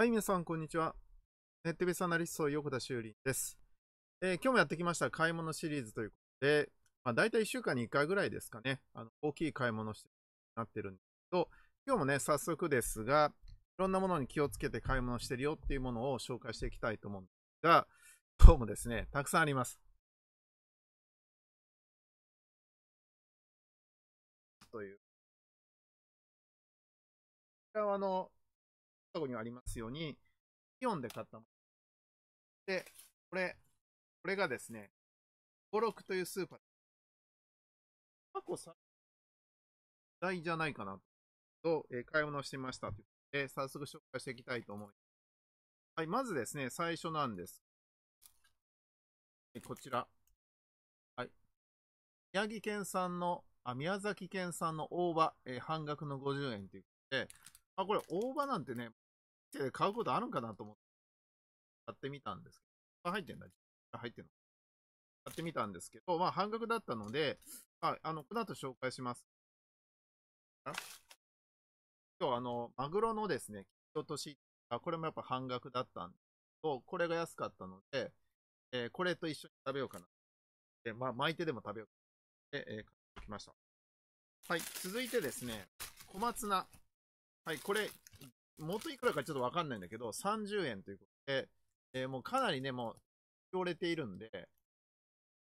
はい、皆さん、こんにちは。ネットベースアナリスト、横田修理です、えー、今日もやってきました買い物シリーズということで、まあ、大体1週間に1回ぐらいですかね、あの大きい買い物してなってるんですけど、今日もね、早速ですが、いろんなものに気をつけて買い物してるよっていうものを紹介していきたいと思うんですが、今日もですね、たくさんあります。という。あの、過去にありますように、イオンで買ったもの。で、これ、これがですね、五六というスーパー。過去最大じゃないかなと、えー、買い物してみましたということで、早速紹介していきたいと思います。はい、まずですね、最初なんです。こちら。はい。宮城県産の、あ、宮崎県産の大葉、えー、半額の50円ということで、あ、これ大葉なんてね、で買うことあるんかなと思って、買ってみたんですけど、あ、入ってんだ。入ってんの。買ってみたんですけど、まあ半額だったので、まあ、あの、この後紹介します。今日あの、マグロのですね、切り落とし、あ、これもやっぱ半額だったんですけど、これが安かったので、えー、これと一緒に食べようかな。で、まあ巻いてでも食べようで、えー、買ってきました。はい、続いてですね、小松菜。はい、これ、元いくらかちょっとわかんないんだけど、30円ということで、えー、もうかなりね、もう、売れているんで、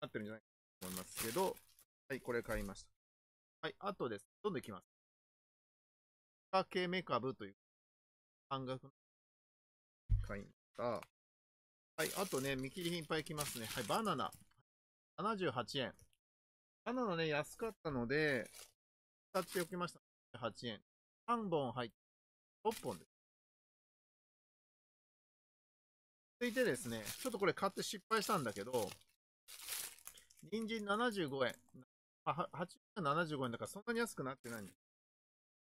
なってるんじゃないかと思いますけど、はい、これ買いました。はい、あとです。どんどんいきます。かけめかぶという、半額買いました。はい、あとね、見切り品いっぱいきますね。はい、バナナ。78円。バナナね、安かったので、使っておきました。8円。3本入って、6本です。続いてですね、ちょっとこれ買って失敗したんだけど、人参75円。あ、8円75円だからそんなに安くなってないん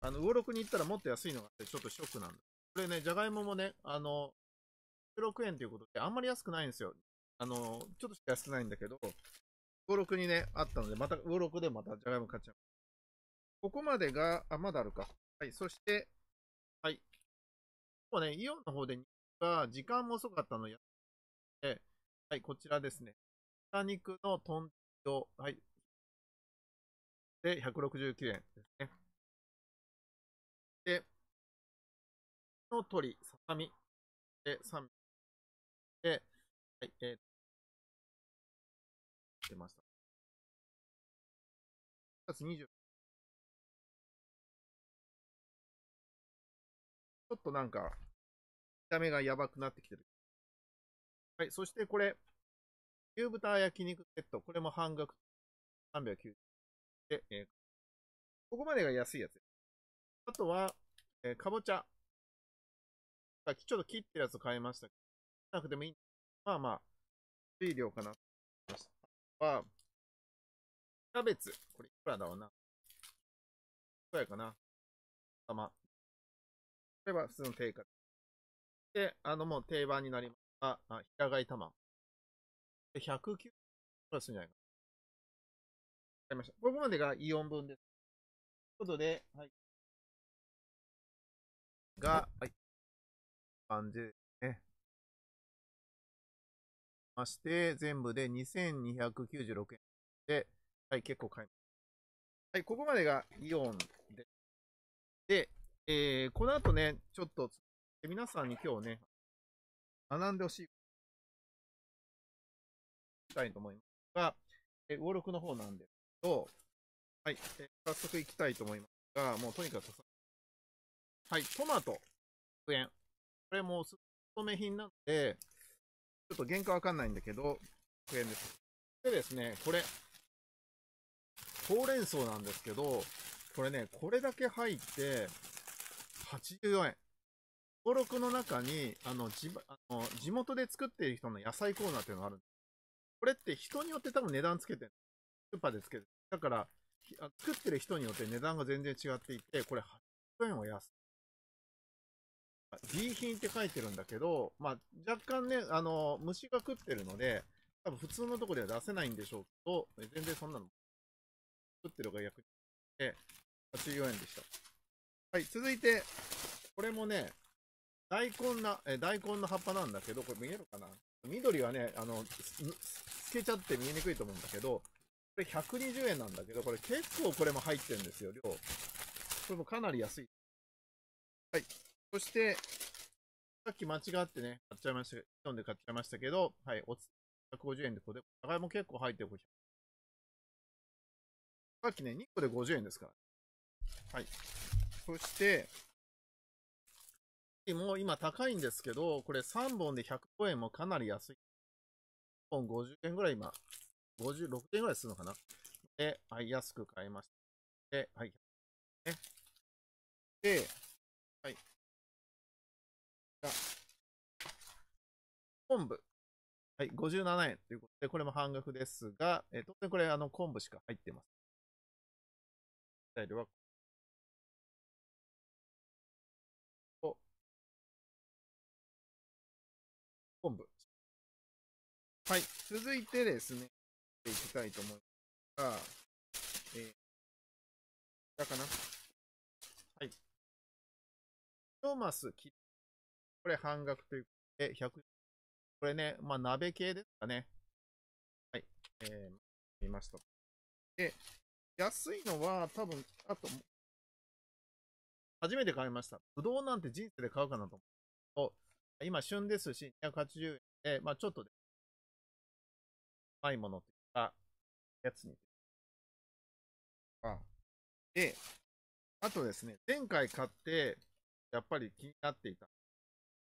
あの、魚六に行ったらもっと安いのがあってちょっとショックなんだ。これね、じゃがいももね、あの、16円ということであんまり安くないんですよ。あの、ちょっと安くないんだけど、魚六にね、あったので、また魚六でまたじゃがいも買っちゃう。ここまでが、あ、まだあるか。はい、そして、はい。もうね、イオンの方でが時間も遅かったのやって、はい、こちらですね。豚肉のトンティはい。で、169円ですね。で、の鶏、ささみ。で、3で、はい、えー、出ました。9月20ちょっとなんか、見た目がやばくなってきてる。はい、そしてこれ、牛豚焼肉セット。これも半額。390で、えー、ここまでが安いやつ。あとは、えー、かぼちゃ。さっきちょっと切ってるやつ買いましたけど、なくてもいい。まあまあ、水量かなと思いました。は、キャベツ。これいくらだろうな。いくらかな。玉。これは普通の定価。で、あの、もう定番になりますが、あ平飼い玉。で、109プラスじゃないかな。りました。ここまでがイオン分です。ということで、はい。が、はい。感じですね。まして、全部で2296円で、はい、結構買います。はい、ここまでがイオンで。で、えー、この後ね、ちょっと、皆さんに今日ね、学んでほしい、したいと思いますが、えー、ウォルクの方なんですけど、はい、えー、早速行きたいと思いますが、もうとにかく、はい、トマト、100円。これもおすすめ品なので、ちょっと原価わかんないんだけど、100円です。でですね、これ、ほうれん草なんですけど、これね、これだけ入って、84円。登録の中に、あの、地あの地元で作っている人の野菜コーナーっていうのがあるんです。これって人によって多分値段つけてる。スーパーでつけてる。だから、作ってる人によって値段が全然違っていて、これ8円は安い。G 品って書いてるんだけど、まあ、若干ね、あの、虫が食ってるので、多分普通のとこでは出せないんでしょうけど、全然そんなの、食ってるが役に立って、84円でした。はい、続いて、これもね、大根な、え大根の葉っぱなんだけど、これ見えるかな？緑はね、あの、透けちゃって見えにくいと思うんだけど、これ120円なんだけど、これ結構これも入ってるんですよ、量。これもかなり安い。はい。そして、さっき間違ってね、買っちゃいました、読んで買っちゃいましたけど、はい、おつ、150円でこれ、じゃがいも結構入ってる。さっきね、2個で50円ですから。はい。そして、もう今高いんですけど、これ3本で105円もかなり安い。1本50円ぐらい今、56円ぐらいするのかな？で、はい、安く買いました。で、はい。ね、で、はい。昆布。はい、57円ということで、これも半額ですが、え、当然これ、あの、昆布しか入ってます。材料ははい。続いてですね、いきたいと思いますが、えー、だかな。はい。1マス切これ半額ということで、100、これね、まあ鍋系ですかね。はい。えー、見ました。で、安いのは多分、あと、初めて買いました。ぶどうなんて人生で買うかなと思うと、今旬ですし、280円で、まあちょっとで、うまいものっていうか、やつに。あで、あとですね、前回買って、やっぱり気になっていた、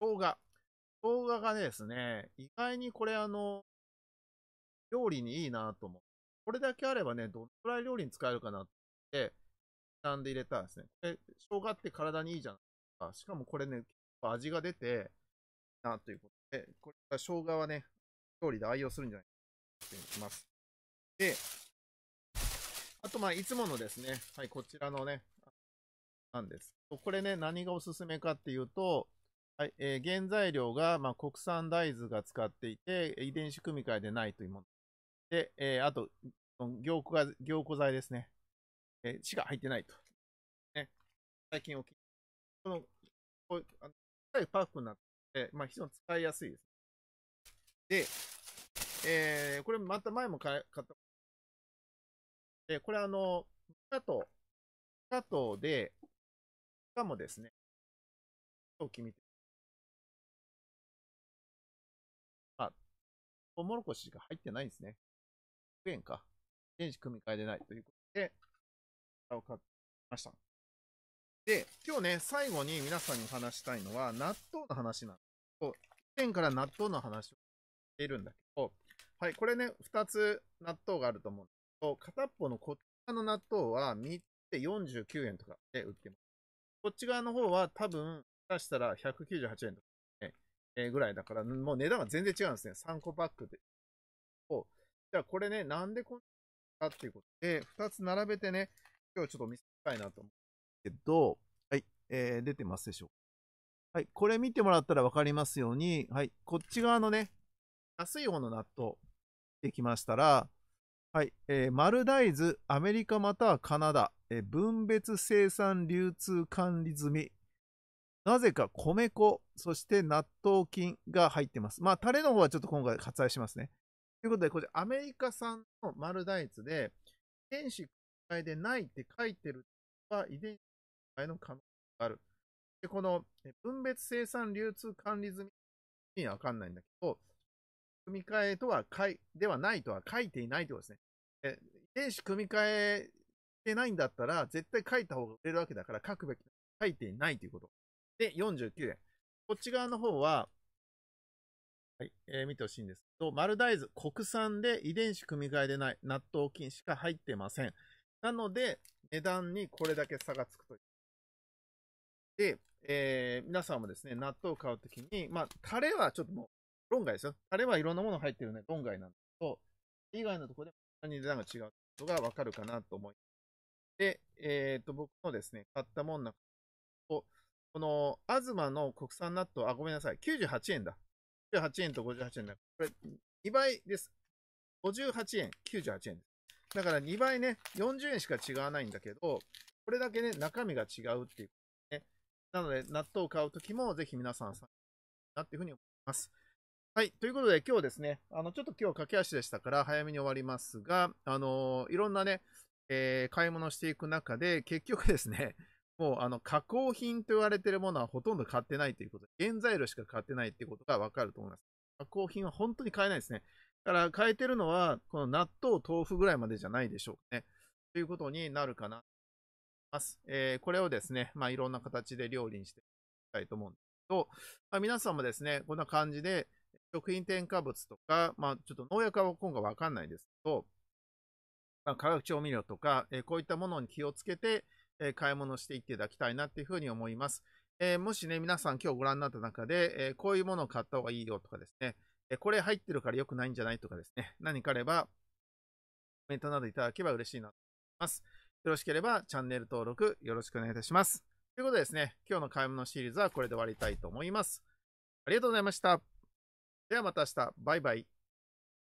生姜。生姜がですね、意外にこれあの、料理にいいなと思う。これだけあればね、どのくらい料理に使えるかなって、なんで入れたんですね。これ、生姜って体にいいじゃないですか。しかもこれね、味が出て、なということで、これは生姜はね、料理で愛用するんじゃないかと思います。で、あと、まあ、いつものですね、はい、こちらのね、なんです。これね、何がおすすめかっていうと、はい、えー、原材料が、まあ、国産大豆が使っていて、遺伝子組み換えでないというもの。で、えー、あと、凝固が、凝固剤ですね。えー、しか入ってないと。ね。最近起き、この、こういう、パックになってまあ、非常に使いやすいです。で、えー、これまた前も買った。で、これあの、加藤、加藤で、しかもですね、表記見て。あ、トウモロコシが入ってないんですね。100円か。電子組み換えでないということで、を買いました。で、今日ね、最後に皆さんにお話したいのは、納豆の話なんです。以前から納豆の話をしているんだけど、はい、これね、2つ納豆があると思うんですけど、片っぽのこっち側の納豆は3つで49円とかで売ってます。こっち側の方は多分、出したら198円とか、ね、えー、ぐらいだから、もう値段は全然違うんですね。3個パックで。じゃあこれね、なんでこんなかっていうことで、2つ並べてね、今日ちょっと見せたいなと思うんですけど、はい、えー、出てますでしょうか。はい、これ見てもらったら分かりますように、はい、こっち側のね、安い方の納豆、できましたら、はい、えー、丸大豆、アメリカまたはカナダ、えー、分別生産流通管理済み。なぜか米粉、そして納豆菌が入ってます。まあ、タレの方はちょっと今回割愛しますね。ということで、これアメリカ産の丸大豆で、遺伝子えでないって書いてるは遺伝子組み換えの可能性がある。で、この分別生産流通管理済みにはわかんないんだけど、組み換えとは書い、ではないとは書いていないということですね。え遺伝子組み換えてないんだったら、絶対書いた方が売れるわけだから書くべき。書いていないということ。で、49円。こっち側の方は、はい、えー、見てほしいんですけど、丸大豆、国産で遺伝子組み換えでない納豆菌しか入ってません。なので、値段にこれだけ差がつくという。で、えー、皆さんもですね、納豆を買うときに、まあ、タレはちょっともう、論外ですよ。タレはいろんなもの入ってるね、論外なんですけど、以外のところで何値段が違うことがわかるかなと思います。で、えっ、ー、と、僕のですね、買ったものの中この、東の国産納豆、あ、ごめんなさい、98円だ。98円と58円だ。これ、2倍です。58円、98円です。だから2倍ね、40円しか違わないんだけど、これだけね、中身が違うっていうね。なので、納豆を買うときも、ぜひ皆さん、なっていうふうに思います。はい。ということで、今日ですね、あの、ちょっと今日駆け足でしたから、早めに終わりますが、あのいろんなね、えー、買い物していく中で、結局ですね、もう、あの、加工品と言われてるものはほとんど買ってないということで、原材料しか買ってないっていうことがわかると思います。加工品は本当に買えないですね。だから、買えてるのは、この納豆、豆腐ぐらいまでじゃないでしょうかね。ということになるかな。ます。えー、これをですね、まあ、いろんな形で料理にしていきたいと思うんですけど、まあ、皆さんもですね、こんな感じで、食品添加物とか、まあ、ちょっと農薬は今回わかんないですけど、まあ、化学調味料とか、えー、こういったものに気をつけて、えー、買い物していっていただきたいなっていうふうに思います。えー、もしね、皆さん今日ご覧になった中で、えこういうものを買った方がいいよとかですね、えこれ入ってるから良くないんじゃないとかですね、何かあれば、コメントなどいただけば嬉しいなと思います。よろしければチャンネル登録よろしくお願いいたします。ということでですね、今日の買い物シリーズはこれで終わりたいと思います。ありがとうございました。ではまた明日。バイバイ。